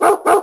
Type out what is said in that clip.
Woof, woof.